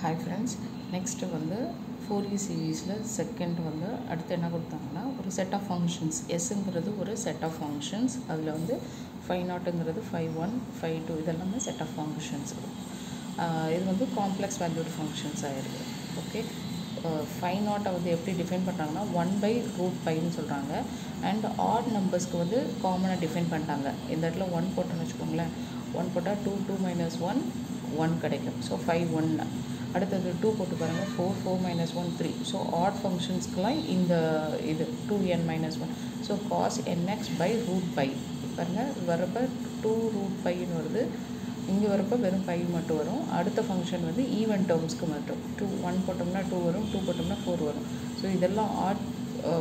Hi friends next வந்து Fourier சீரீஸில் second வந்து அடுத்து என்ன கொடுத்தாங்கன்னா ஒரு செட் ஆஃப் ஃபங்க்ஷன்ஸ் எஸ்ஸுங்கிறது ஒரு செட் ஆஃப் ஃபங்க்ஷன்ஸ் அதில் வந்து ஃபைவ் நாட்டுங்கிறது ஃபைவ் ஒன் ஃபைவ் டூ இதெல்லாமே செட் ஆஃப் ஃபங்க்ஷன்ஸ் இது வந்து காம்ப்ளெக்ஸ் வேல்யூடு ஃபங்க்ஷன்ஸ் ஆகிருக்கு ஓகே ஃபைவ் நாட்டை வந்து எப்படி டிஃபைன் பண்ணுறாங்கன்னா ஒன் பை ரூட் பைன்னு சொல்கிறாங்க அண்ட் ஆட் நம்பர்ஸ்க்கு வந்து காமனாக டிஃபைன் பண்ணிட்டாங்க. இந்த இடத்துல ஒன் போட்டோன்னு வச்சுக்கோங்களேன். ஒன் போட்டால் two two minus one one கிடைக்கும். ஸோ ஃபைவ் ஒன்று அடுத்தது டூ போட்டு பாருங்கள் four four minus one three so odd ஃபங்க்ஷன்ஸ்க்கெலாம் இந்த இது two n minus one so cos nx by root pi பாருங்கள் வரப்போ டூ ரூட் பைன்னு வருது. இங்கே வரப்போ வெறும் பை மட்டும் வரும். அடுத்த ஃபங்க்ஷன் வந்து ஈவன் டேர்ம்ஸ்க்கு மட்டும். டூ ஒன் போட்டோம்னா டூ வரும் டூ போட்டோம்னா ஃபோர் வரும். ஸோ இதெல்லாம் ஆட்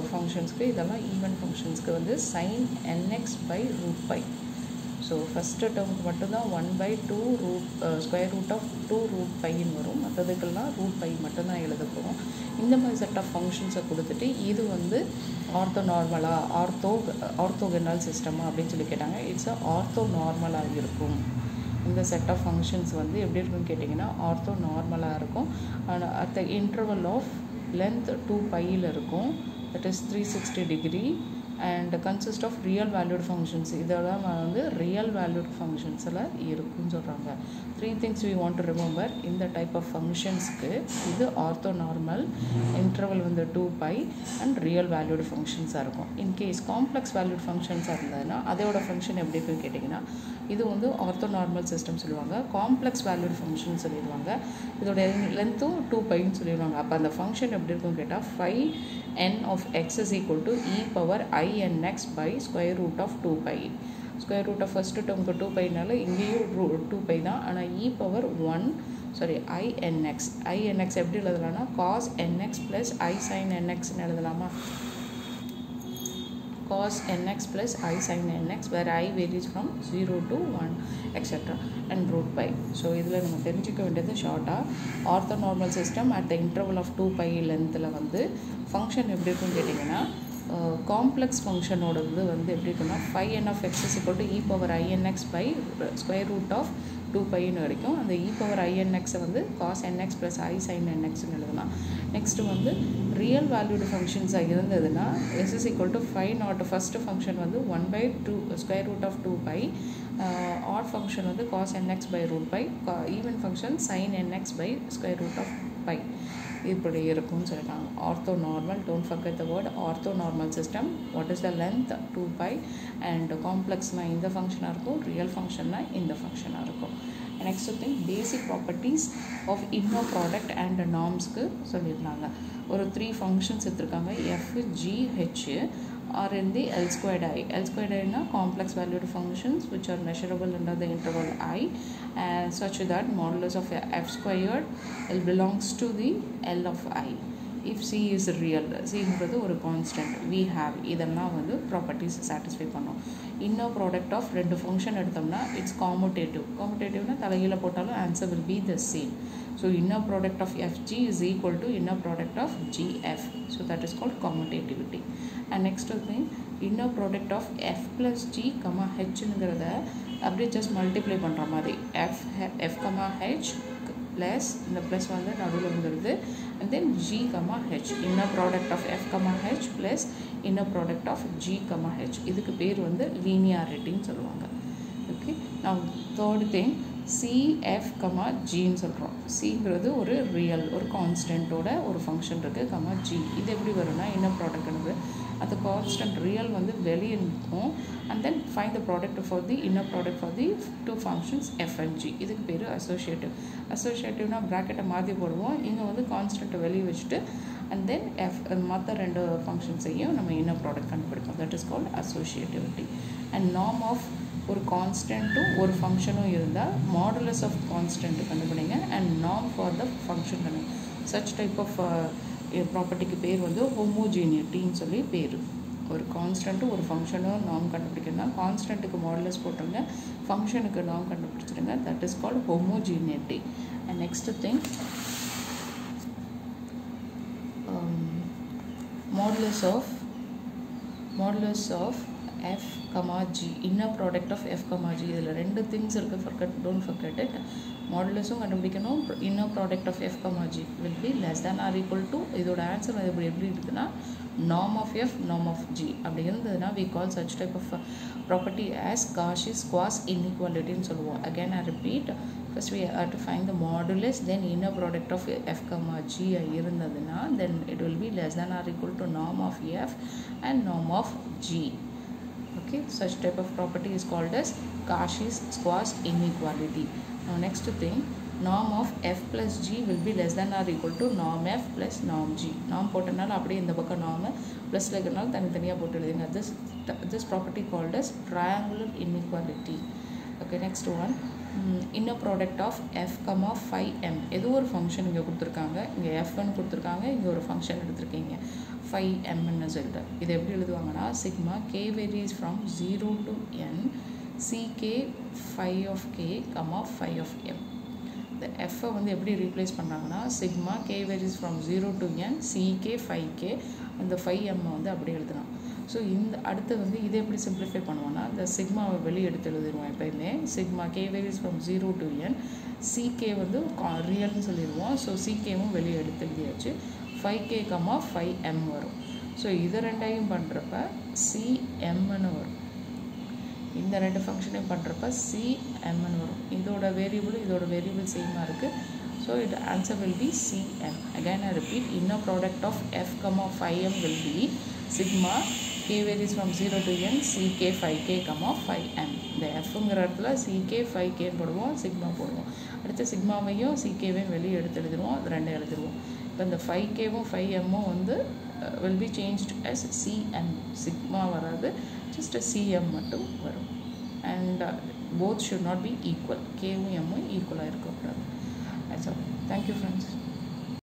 ஃபங்க்ஷன்ஸ்க்கு இதெல்லாம் ஈவன் ஃபங்க்ஷன்ஸ்க்கு வந்து sine nx by root pi so first டேர்முக்கு மட்டும்தான் one by two root square root of two root பைன்னு வரும். மற்றதுக்கெல்லாம் ரூட் பை மட்டும்தான் எழுத போகிறோம் இந்த மாதிரி செட் ஆஃப் ஃபங்க்ஷன்ஸை கொடுத்துட்டு இது வந்து ஆர்த்தோ நார்மலாக ஆர்த்தோ ஆர்த்தோகனல் சிஸ்டமா அப்படின்னு சொல்லி கேட்டாங்க. இட்ஸ் அ ஆர்த்தோ நார்மலாக இருக்கும். இந்த செட் ஆஃப் ஃபங்க்ஷன்ஸ் வந்து எப்படி இருக்குன்னு கேட்டிங்கன்னா ஆர்த்தோ நார்மலாக இருக்கும். ஆனால் at the interval of length two பையில் இருக்கும். That is three sixty degree and consist of real valued functions இதெல்லாம் வந்து ரியல் வேல்யூட் ஃபங்க்ஷன்ஸில் இருக்குன்னு சொல்கிறாங்க three things we want to remember இந்த டைப் ஆஃப் ஃபங்க்ஷன்ஸ்க்கு இது ஆர்த்தோ நார்மல் இன்டர்வல் வந்து two pi and real valued ஃபங்க்ஷன்ஸாக இருக்கும். இன்கேஸ் காம்ப்ளெக்ஸ் வேல்யூட் ஃபங்க்ஷன்ஸாக இருந்ததுன்னா அதோட ஃபங்க்ஷன் எப்படி இருக்குன்னு கேட்டிங்கன்னா இது வந்து ஆர்த்தோ நார்மல் சிஸ்டம் சொல்லுவாங்க. காம்ப்ளெக்ஸ் வேல்யூட் ஃபங்க்ஷன் சொல்லிடுவாங்க. இதோட லென்த்தும் டூ பைன்னு சொல்லிடுவாங்க. அப்போ அந்த ஃபங்க்ஷன் எப்படி இருக்குன்னு கேட்டால் five n of x is equal to e power i inx by square root of two pi square root of first டேர்முக்கு two பைனால இங்கேயும் ரூ டூ பை தான். ஆனால் e power one sorry inx inx எப்படி எழுதலாம்னா cos nx plus i sine என்எக்ஸ்னு எழுதலாமா? cos nx plus i sin nx where i varies from 0 to 1 etc and root pi. So இதில் நம்ம தெரிஞ்சுக்க வேண்டியது ஷார்ட்டாக orthonormal system at the interval of two pi லென்த்தில் வந்து function எப்படி இருக்குன்னு கேட்டிங்கன்னா காம்ப்ளெக்ஸ் ஃபங்க்ஷனோட இது வந்து எப்படி இருக்குன்னா five n of x is to e power inx by square root of two பைன்னு கிடைக்கும் அந்த இ பவர் ஐஎன்எக்ஸை வந்து cos nx plus i sine என்எக்ஸ்னு எழுதலாம் நெக்ஸ்ட்டு வந்து ரியல் வேல்யூடு ஃபங்க்ஷன்ஸாக இருந்ததுன்னா S is equal to five naught first function வந்து one by two square root of two pi odd function வந்து cos nx by root pi even function sine nx by square root of pi இப்படி இருக்கும்னு சொல்லிட்டாங்க. Orthonormal don't forget the word orthonormal system what is the length two pi and காம்ப்ளெக்ஸ்னால் இந்த ஃபங்க்ஷனாக இருக்கும். Real ஃபங்க்ஷன்னா இந்த ஃபங்க்ஷனாக இருக்கும். Next thing basic properties of inner product and நார்ம்ஸ்க்கு சொல்லியிருந்தாங்க. ஒரு த்ரீ ஃபங்க்ஷன்ஸ் எடுத்திருக்காங்க. F H are in the L squared i. L squared i na complex valued functions which are measurable under the interval i and such that modulus of f squared L belongs to the L of i. If C is real சிங்கிறது ஒரு constant we have இதெல்லாம் வந்து properties satisfy பண்ணோம் இன்னும் product of ரெண்டு function எடுத்தோம்னா it's commutative காமுடேட்டிவ்னா தலையில் போட்டாலும் answer will be the same so inner product of FG is equal to inner product of GF so that is called commutativity and next thing inner product of F plus G comma ஹெச்ங்கிறத அப்படியே just multiply பண்ணுற மாதிரி. F F comma H plus இந்த plus வந்து நடுவில் வந்துடுது and then G comma H inner product of F comma H plus inner product of G comma H இதுக்கு பேர் வந்து லீனியாரிட்டின்னு சொல்லுவாங்க. ஓகே நான் தேர்ட் திங் சிஎஃப் கமா ஜின்னு சொல்கிறோம் சிங்கிறது ஒரு ரியல் ஒரு கான்ஸ்டன்ட்டோட ஒரு ஃபங்க்ஷன் இருக்குது கமா ஜி இது எப்படி வரும்னா இன்னர் ப்ராடக்ட்னு அது கான்ஸ்டன்ட் ரியல் வந்து வெளியே நிற்கும் and then find the product for the inner product for the two functions F and G இதுக்கு பேர் அசோசியேட்டிவ் அசோசியேட்டிவ்னா ப்ராக்கெட்டை மாற்றி போடுவோம். இங்கே வந்து கான்ஸ்டன்ட்டை வெளியே வச்சுட்டு அண்ட் தென் எஃப் மற்ற ரெண்டு ஃபங்க்ஷன்ஸையும் நம்ம இன்னர் ப்ராடக்ட் கண்டுபிடிப்போம். That is called associativity and norm of ஒரு கான்ஸ்டண்ட்டும் ஒரு ஃபங்க்ஷனும் இருந்தால் மாடுலஸ் ஆஃப் கான்ஸ்டன்ட் கண்டுபிடிங்க. அண்ட் நாம் ஃபார் த ஃபங்க்ஷன் கண்டு சச் டைப் ஆஃப் ப்ராப்பர்ட்டிக்கு பேர் வந்து ஹோமோஜீனியட்டின்னு சொல்லி பேர். ஒரு கான்ஸ்டண்ட்டு ஒரு ஃபங்க்ஷனும் நாம் கண்டுபிடிக்கணும்னா கான்ஸ்டன்ட்டுக்கு மாடலஸ் போட்டுருங்க. ஃபங்க்ஷனுக்கு நாம் கண்டுபிடிச்சிருங்க. That is called homogeneity and next thing modulus of modulus of F comma G inner product of F comma G இதில் ரெண்டு திங்ஸ் இருக்குது ஃபர்கட் டோன்ட் ஃபர்கட் இட் மாடுலஸும் கண்டுபிடிக்கணும் inner product of F comma G will be less than or equal to இதோட ஆன்சர் வந்து எப்படி எப்படி இருக்குதுன்னா norm of f norm of g அப்படி இருந்ததுன்னா we call such type of uh, property as Cauchy's quas inequality ன்னு சொல்லுவோம் again I repeat first we have to find the modulus then inner product of f comma g இருந்ததுன்னா then it will be less than or equal to norm of f and norm of g okay such type of property is called as Cauchy's squash inequality now next thing norm of f plus g will be less than or equal to norm f plus norm g norm போட்டனால அப்படியே இந்த பக்கம் norm ப்ளஸில் இருக்கிறனால தனித்தனியாக போட்டு எழுதுங்க this this property called as triangular inequality okay next one inner product of F comma five M ஏதோ ஒரு ஃபங்க்ஷன் இங்கே கொடுத்துருக்காங்க. இங்கே எஃப்னு கொடுத்துருக்காங்க. இங்கே ஒரு ஃபங்க்ஷன் எடுத்திருக்கீங்க. ஃபைவ் எம்னு சொல்லிட்டு. இது எப்படி எழுதுவாங்கன்னா sigma k varies from zero to n c k five of k comma five of m இந்த எஃப்ஐ வந்து எப்படி ரீப்ளேஸ் பண்ணாங்கன்னா sigma k varies from zero to n c k five k அந்த five எம்மை வந்து அப்படியே எழுதலாம். ஸோ இந்த அடுத்து வந்து இதை எப்படி சிம்பிளிஃபை பண்ணுவோன்னா இந்த சிக்மாவை வெளியே எடுத்து எழுதிடுவோம் எப்பயுமே. Sigma K varies from zero to n CK வந்து ரியல்னு சொல்லிடுவோம். ஸோ சிகேவும் வெளியே எடுத்து எழுதியாச்சு. Five K comma five M வரும். ஸோ இது ரெண்டையும் பண்ணுறப்ப சிஎம்னு வரும். இந்த ரெண்டு ஃபங்க்ஷனையும் பண்ணுறப்ப சிஎம்னு வரும். இதோட வேரியபிள் இதோட வேரியபிள் சேமாக இருக்குது so it answer will be cm again i repeat inner product of f comma 5m will be sigma k varies from 0 to n ck 5k five 5m இந்த எஃப்ங்கிற இடத்துல ck 5k போடுவோம் sigma போடுவோம். அடுத்து சிக்மாவையும் சிகேவையும் வெளியே எடுத்து எழுதிடுவோம் அது ரெண்டும் எழுதிடுவோம். இப்போ இந்த ஃபைவ் கேவும் ஃபைவ் எம்மும் வந்து will be change as CM sigma வராது ஜஸ்ட் சிஎம் மட்டும் வரும். And both should not be equal கேவும் எம்மும் ஈக்குவலாக இருக்கக்கூடாது. That's all. Thank.